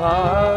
Hare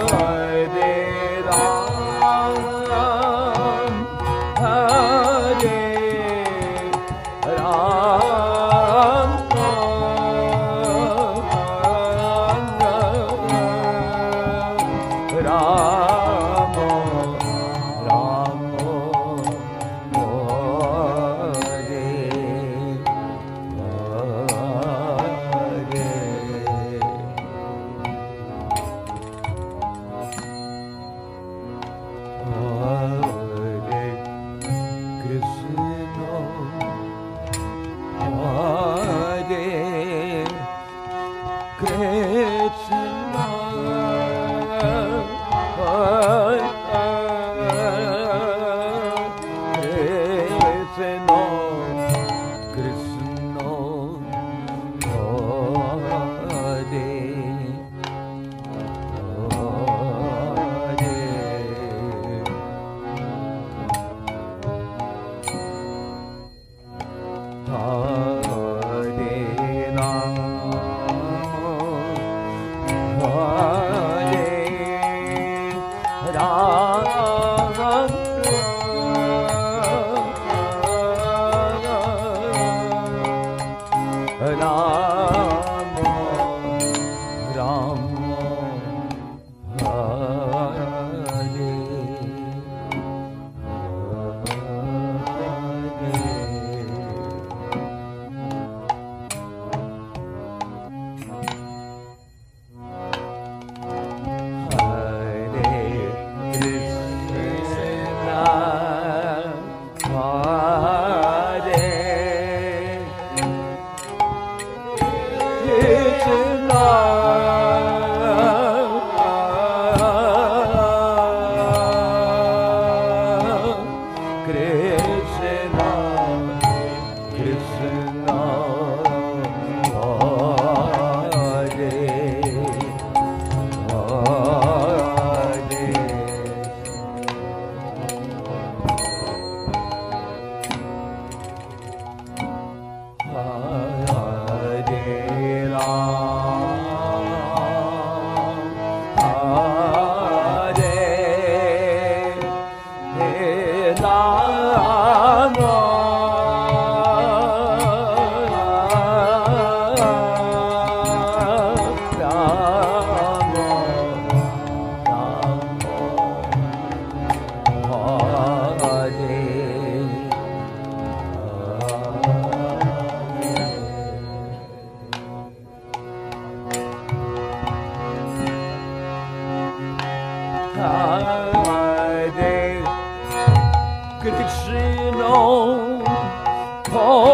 Hare Krishna Hare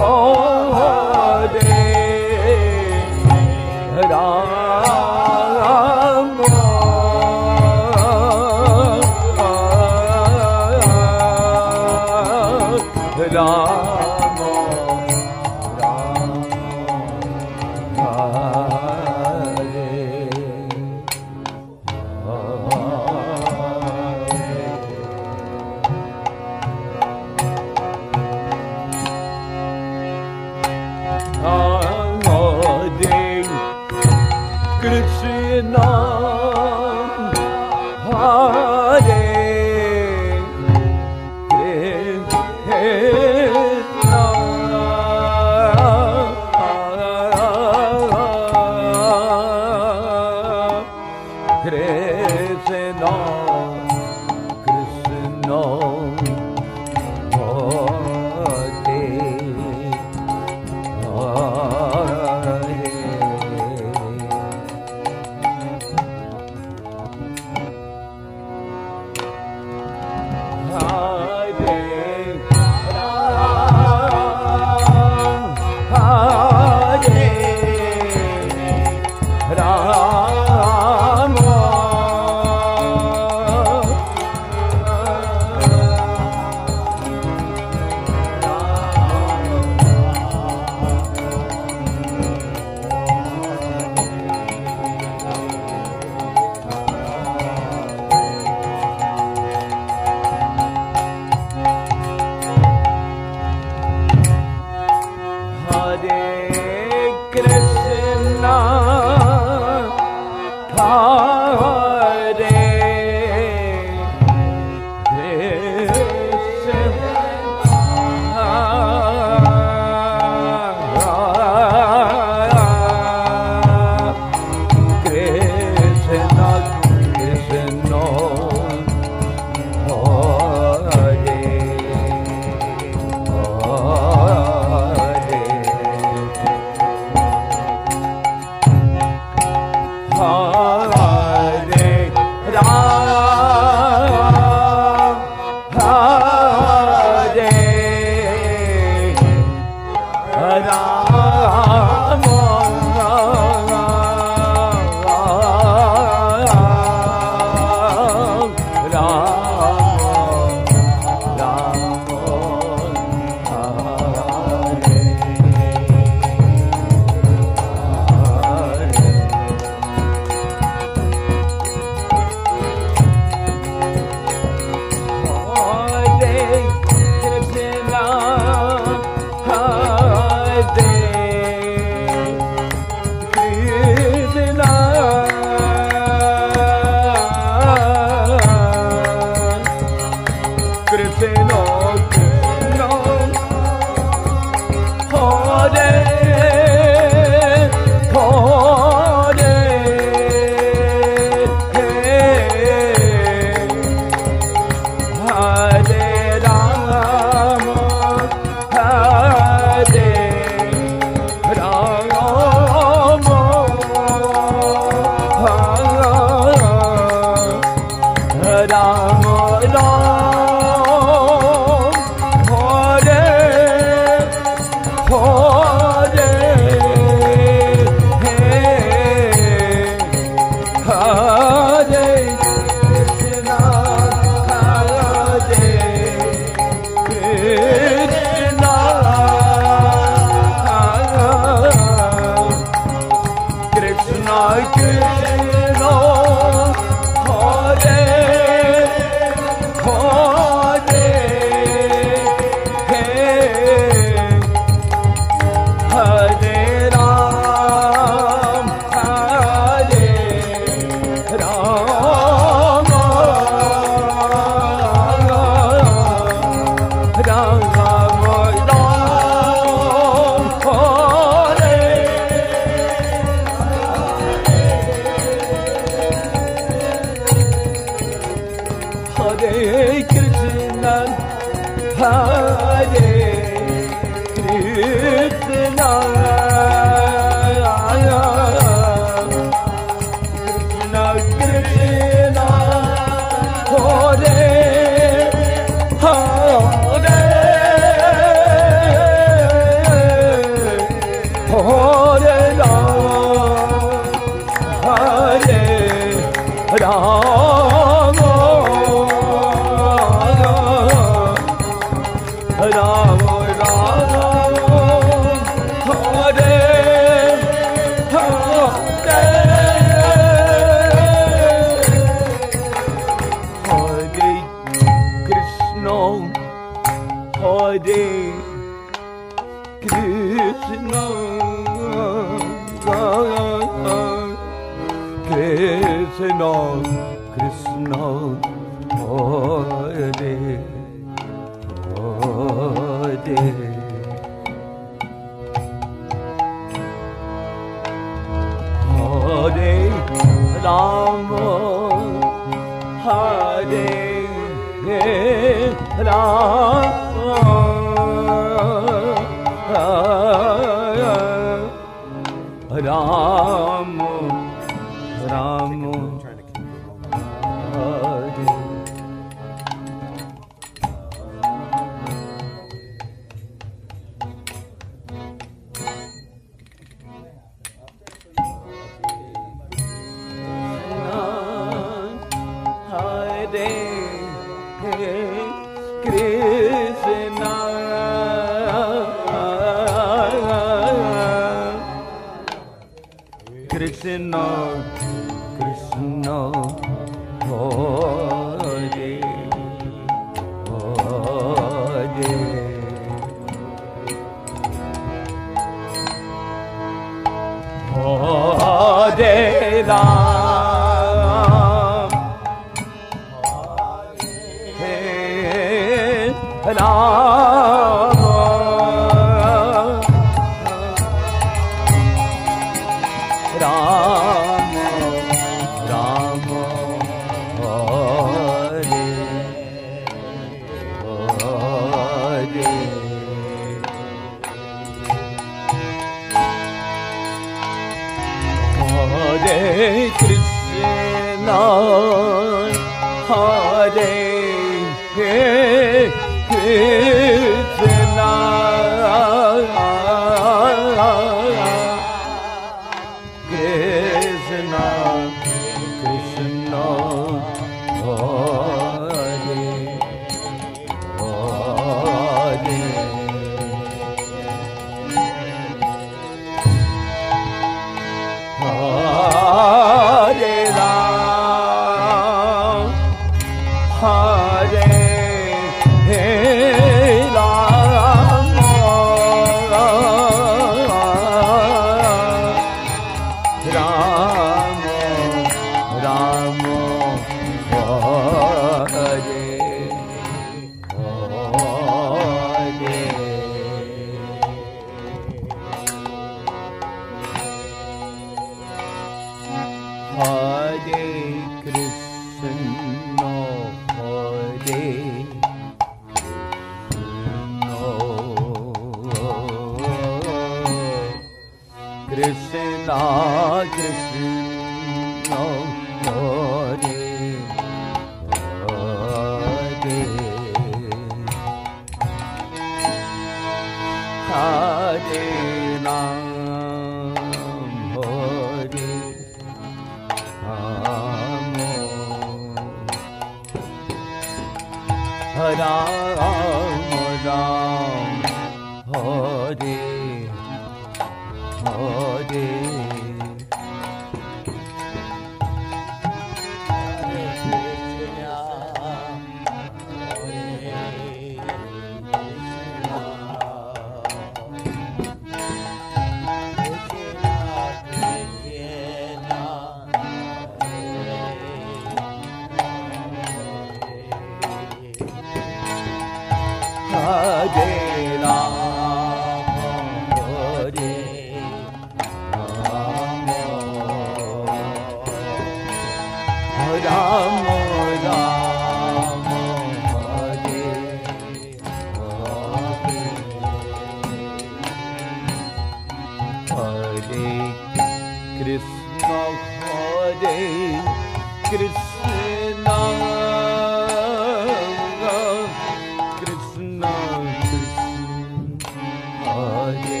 Hare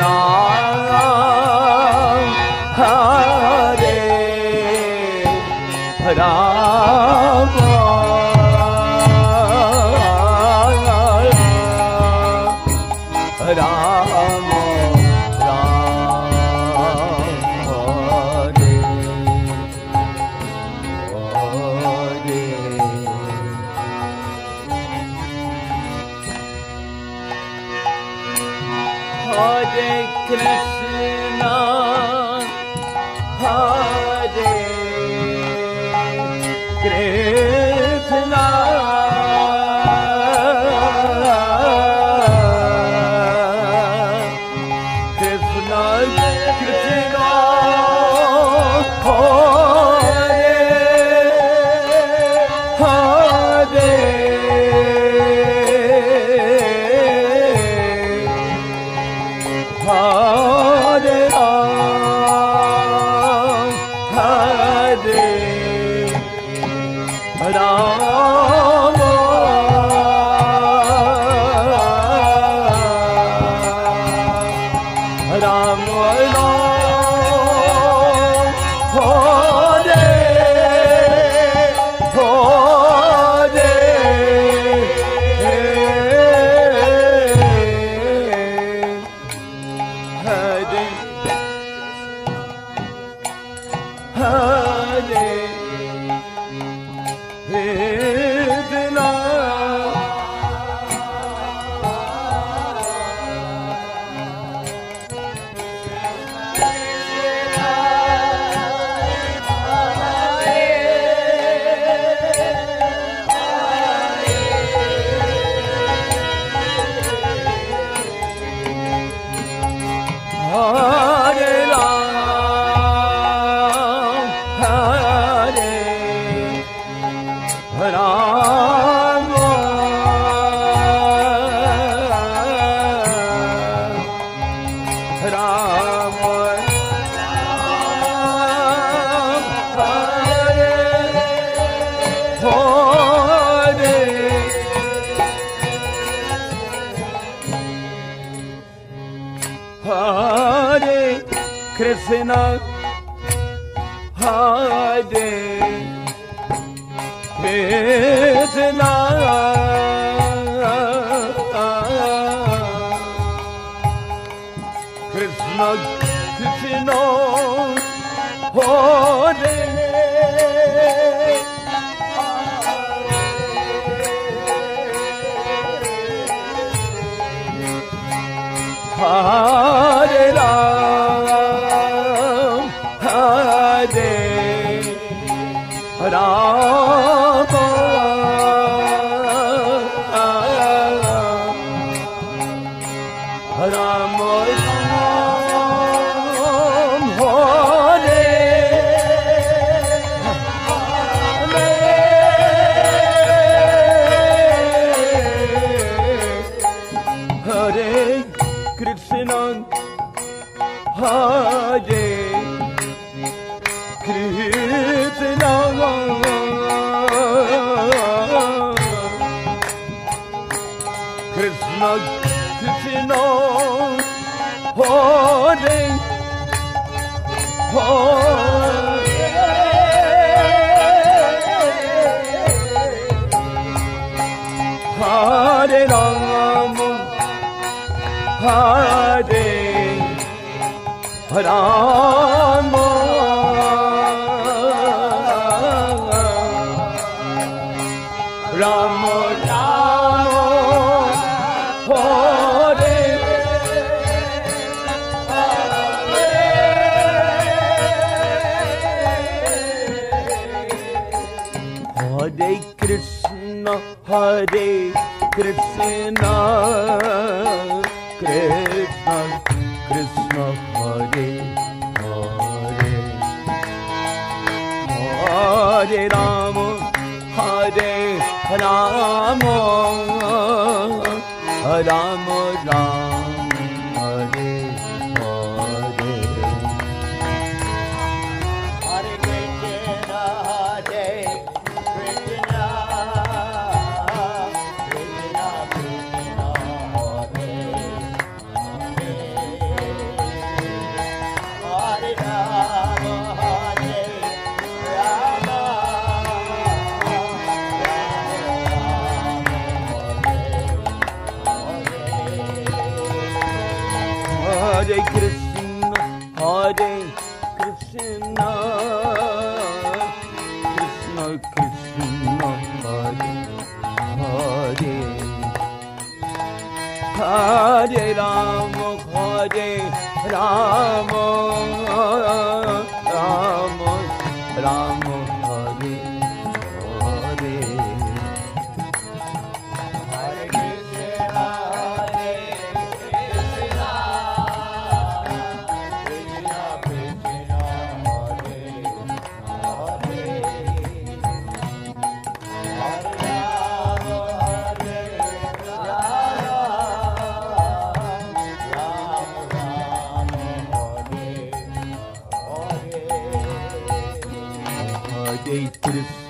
Hare Hare Hare Hare Hare. Hare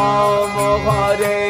Hare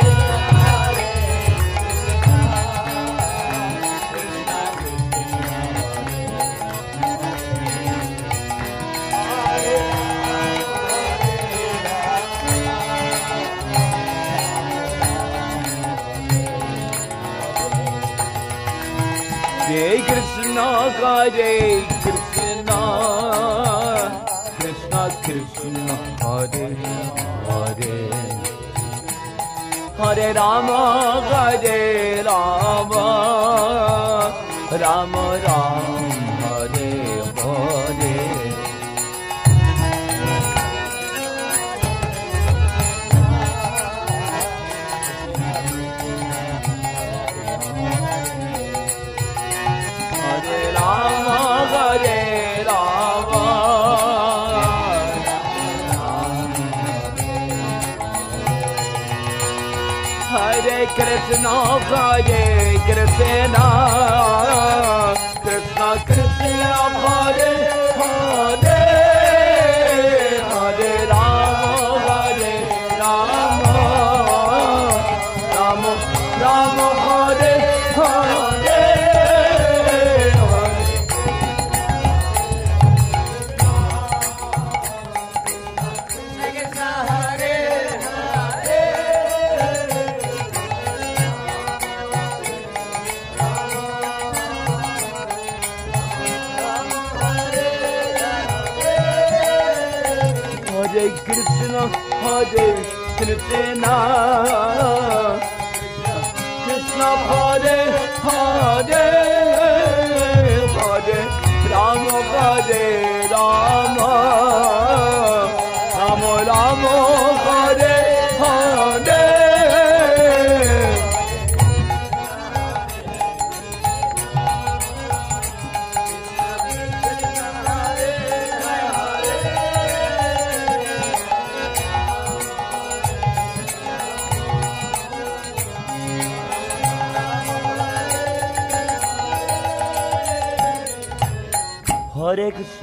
जय कृष्ण कृष्ण कृष्ण हरे हरे। हरे राम गजय राम राम राम। नौका ये कृष्णा कृष्णा कृष्ण हमारे Krishna,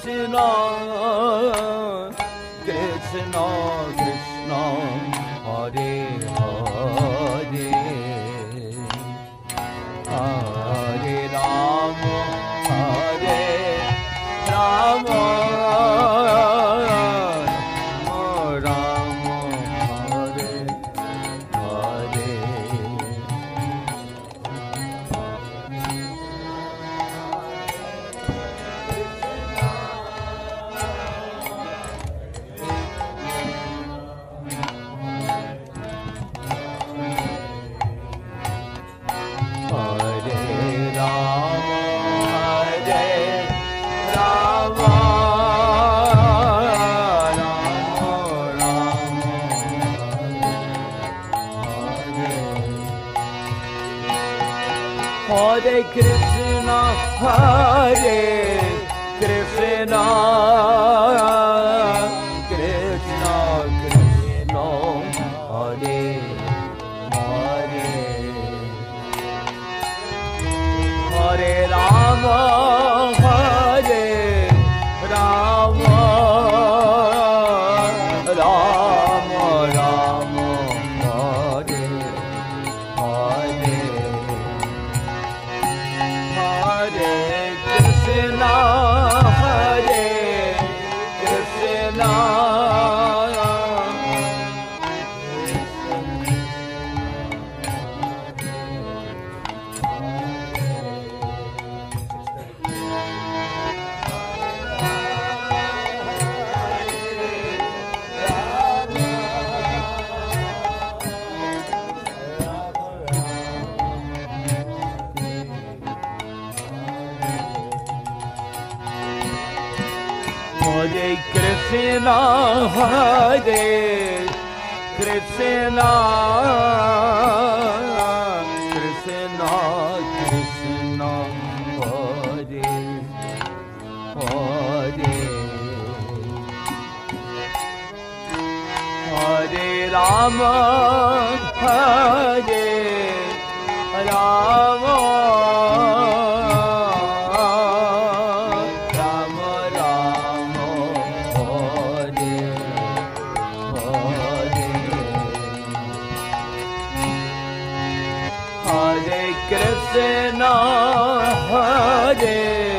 Krishna, Krishna Hare Krishna Hare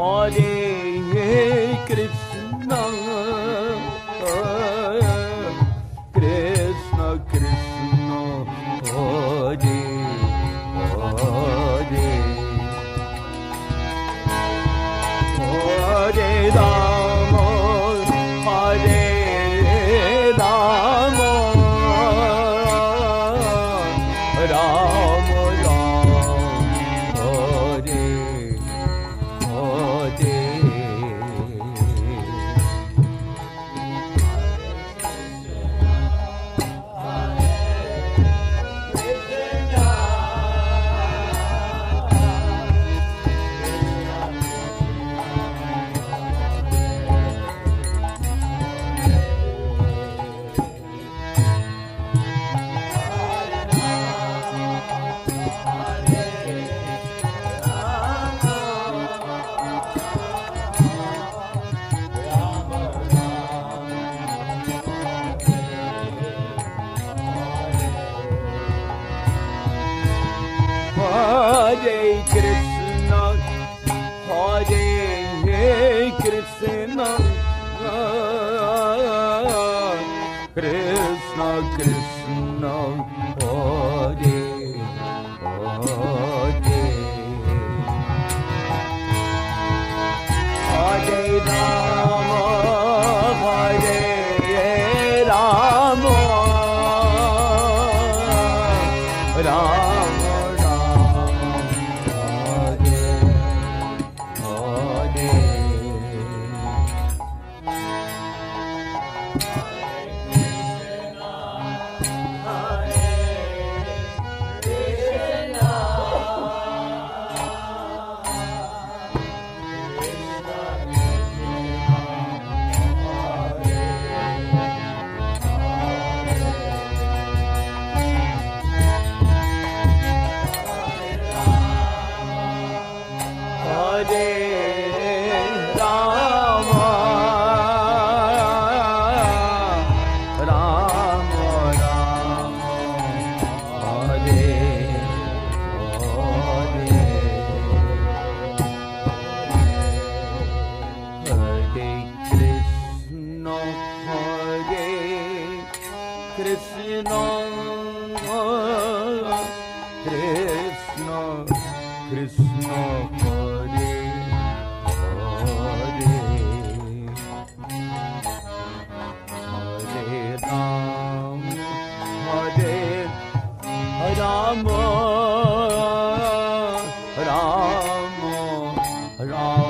Hare Krishna, Rama,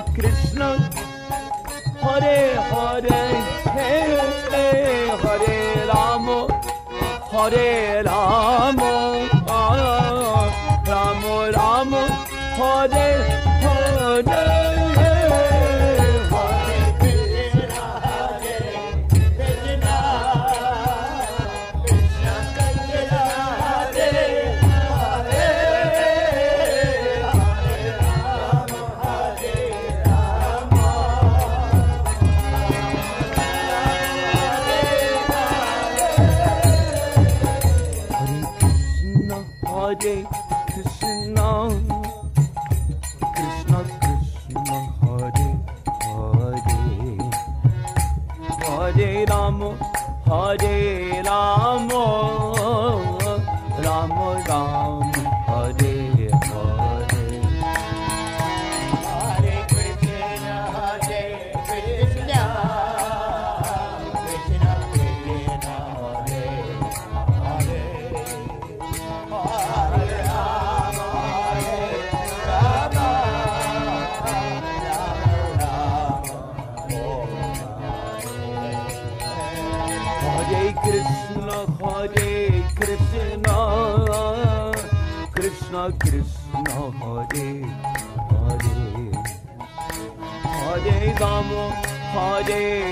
Krishna Hare Hare Hare Hare Rama Hare Rama day.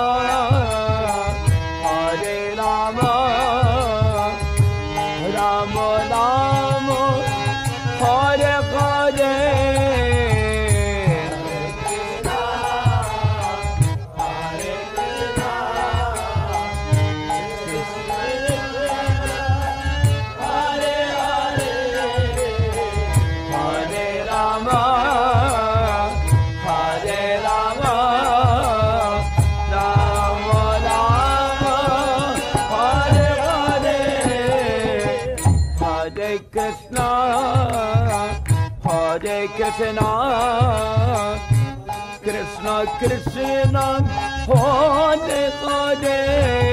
Krishna, Hare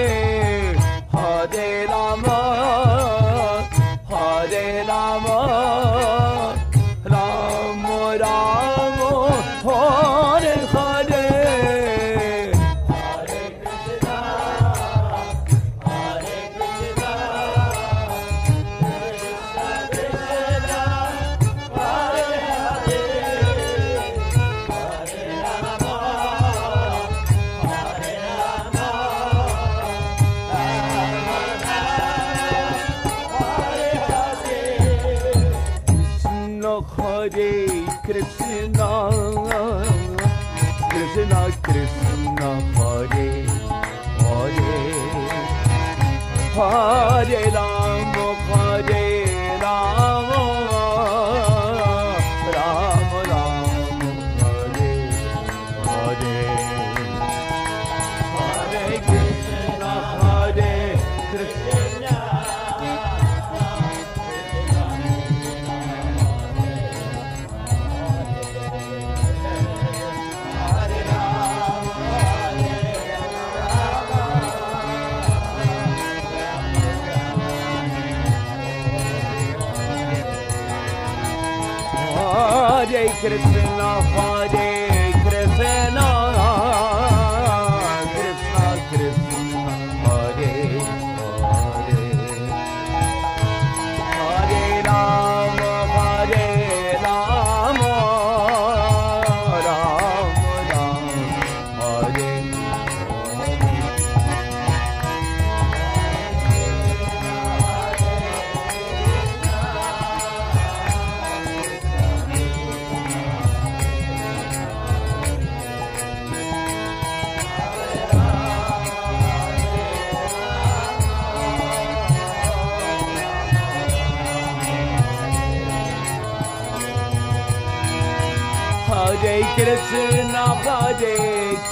Hare the Hare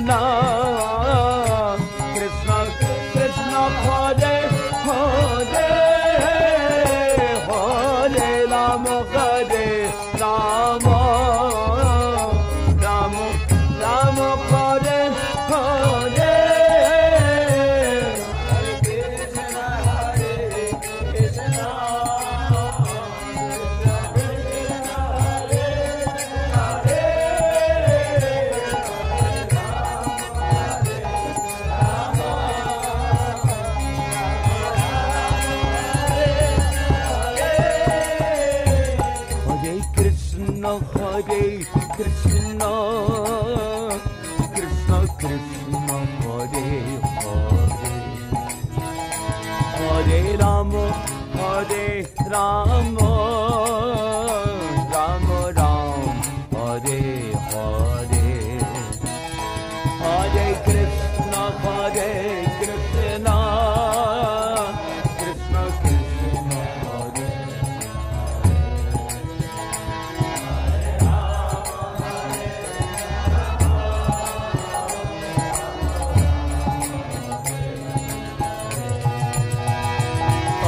ना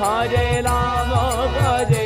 हरे राम हरे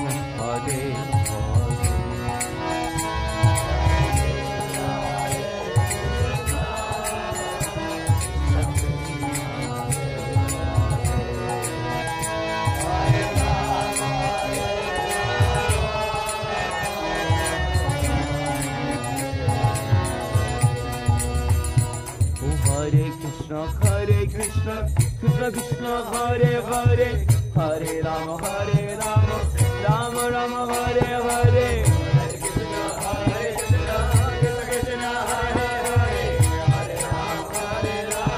कृष्ण कृष्ण कृष्ण हरे हरे हरे राम हरे राम राम राम हरे हरे हरे कृष्ण हरे कृष्ण हरे कृष्ण हरे हरे हरे राम हरे राम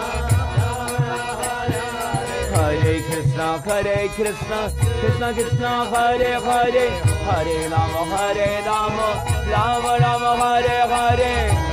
हरे कृष्ण हरे कृष्ण हरे हरे राम हरे Ram Ram Ram Hare Hare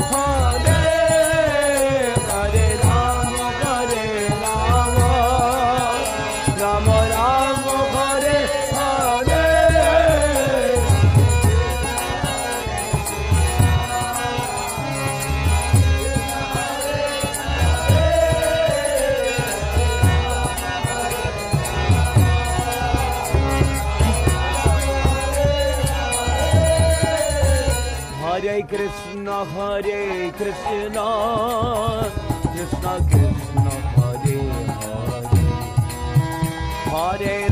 Krishna, Krishna Krishna, Hare Hare, Hare.